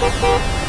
Música